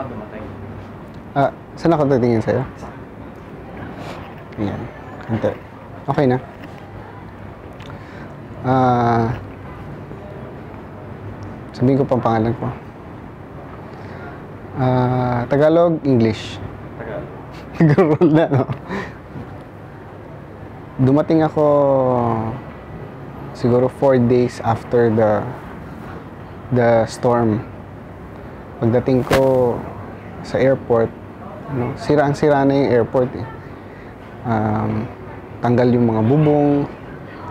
ka dumating? Ah, saan ako titingin sa'yo? Ayan. Ante. Okay na. Ah, sabihin ko pang pangalan ko. Ah, Tagalog, English. Tagal. Nag-roll na, no? Dumating ako siguro four days after the the storm. Pagdating ko sa airport, ano, sirang-sira na yung airport eh. Um, tanggal yung mga bubong,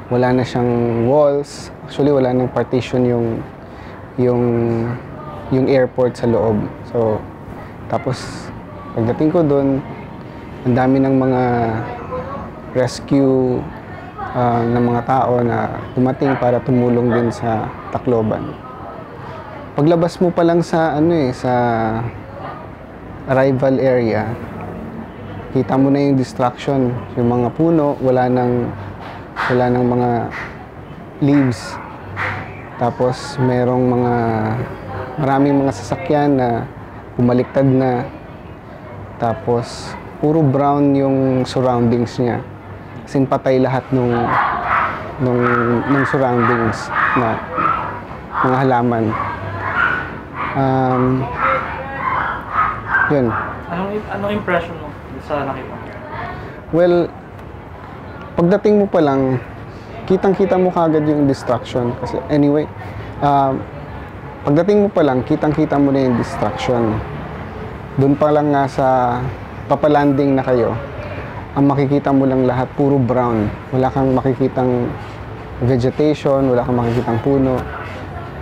wala na siyang walls. Actually, wala nang partition yung yung yung airport sa loob. So, tapos pagdating ko doon, ang dami ng mga rescue ah, ng mga tao na dumating para tumulong din sa Tacloban. Paglabas mo pa lang sa ano eh sa arrival area, kita mo na yung distraction, yung mga puno, wala nang wala nang mga leaves. Tapos merong mga maraming mga sasakyan na bumaliktad na. Tapos puro brown yung surroundings niya. Kasi patay lahat nung nung nung surroundings na mga halaman. Um, yun. Anong, anong impression mo sa nakita mo? Well, pagdating mo pa lang, kitang-kita mo kagad yung distraction. Kasi anyway, um, pagdating mo pa lang, kitang-kita mo na yung distraction. Doon pa lang nga sa papalanding na kayo, ang makikita mo lang lahat puro brown. Wala kang makikitang vegetation, wala kang makikitang puno.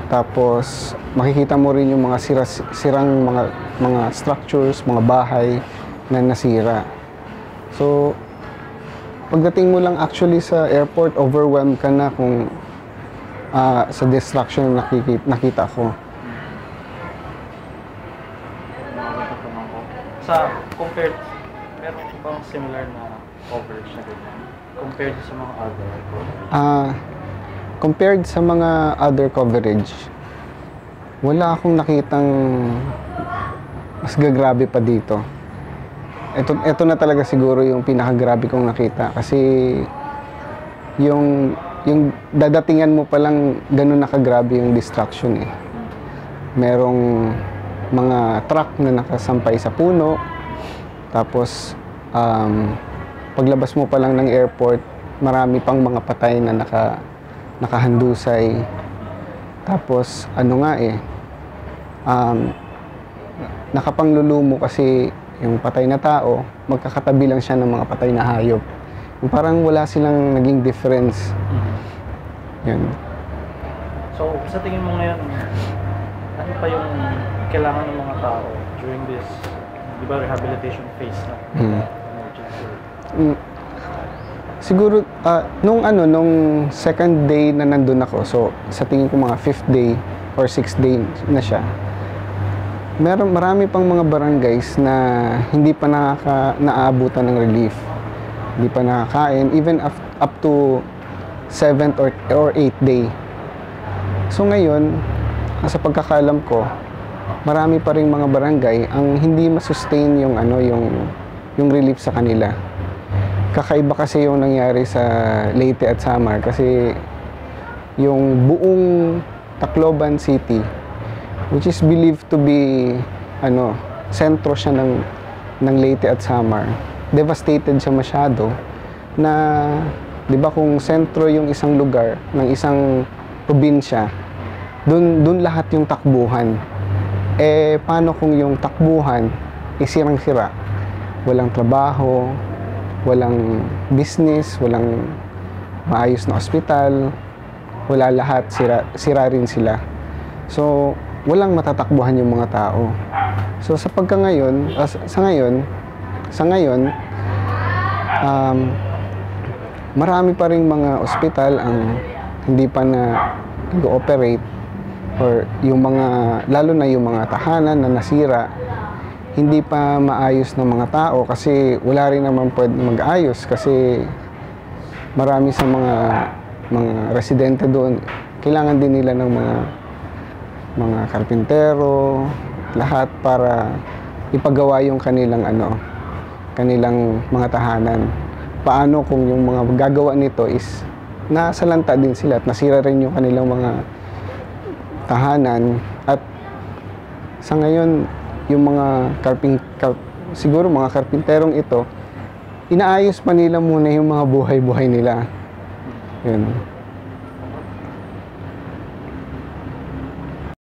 Tapos makikita mo rin yung mga sira, sirang mga mga structures, mga bahay na nasira. So pagdating mo lang actually sa airport, overwhelmed ka na kung ah, sa destruction na nakikita, nakita ko. Sa compared, meron bang similar na coverage na ganyan? Compared sa mga other Ah, compared sa mga other coverage, wala akong nakitang mas gagrabe pa dito. Ito, ito na talaga siguro yung pinakagrabe kong nakita kasi yung yung dadatingan mo pa lang ganun nakagrabe yung distraction eh. Merong mga truck na nakasampay sa puno tapos um, paglabas mo pa lang ng airport marami pang mga patay na naka nakahandusay. Tapos, ano nga eh, um, nakapanglulumo kasi yung patay na tao, magkakatabi lang siya ng mga patay na hayop. Yung parang wala silang naging difference. Yun. So, sa tingin mo ngayon, ano pa yung kailangan ng mga tao during this, di ba, rehabilitation phase na Mm. Siguro, ah, nung ano, nung second day na nandun ako, so sa tingin ko mga fifth day or sixth day na siya, meron marami pang mga barangays na hindi pa nakaka, naaabutan ng relief. Hindi pa nakakain, even up, up to seventh or, or eighth day. So ngayon, sa pagkakalam ko, marami pa ring mga barangay ang hindi masustain yung ano yung yung relief sa kanila. Kakaiba kasi yung nangyari sa Leyte at Samar kasi yung buong Tacloban City which is believed to be ano, sentro siya ng ng Leyte at Samar. Devastated siya masyado na 'di ba kung sentro yung isang lugar ng isang probinsya, doon doon lahat yung takbuhan. Eh paano kung yung takbuhan isirang-sira? Walang trabaho, walang business, walang maayos na ospital, wala lahat, sira, sira rin sila. So, walang matatakbuhan yung mga tao. So, sa pagka ngayon, sa- sa ngayon, sa ngayon, um, marami pa rin mga ospital ang hindi pa na nag-ooperate or yung mga, lalo na yung mga tahanan na nasira, hindi pa maayos ng mga tao kasi wala rin naman pwede mag-ayos kasi marami sa mga mga residente doon kailangan din nila ng mga mga karpintero lahat para ipagawa yung kanilang ano, kanilang mga tahanan. Paano kung yung mga gagawa nito is nasalanta din sila at nasira rin yung kanilang mga tahanan at sa ngayon yung mga karping kar- siguro mga karpinterong ito inaayos pa nila muna yung mga buhay-buhay nila. Yun.